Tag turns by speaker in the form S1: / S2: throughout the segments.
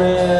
S1: Amen.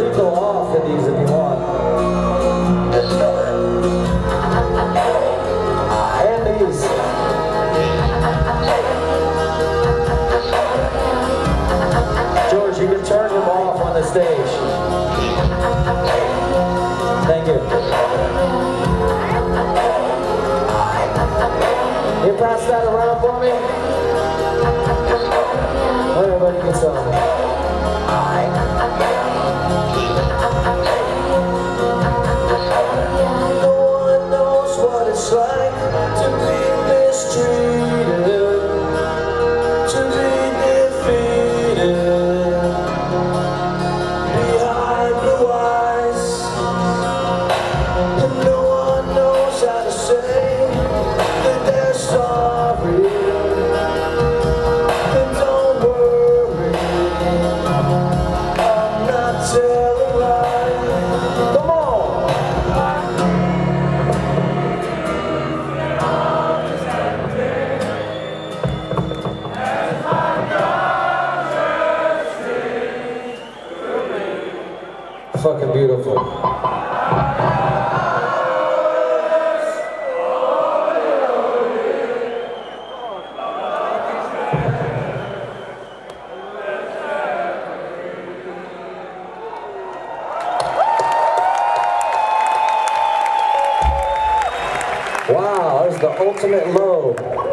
S1: could go off
S2: these
S1: if you want. These. George, you can turn them off on the stage. Thank you. You pass that around for me? Everybody gets on.
S2: to paint
S1: this dream. fucking beautiful. Wow, that is the ultimate low.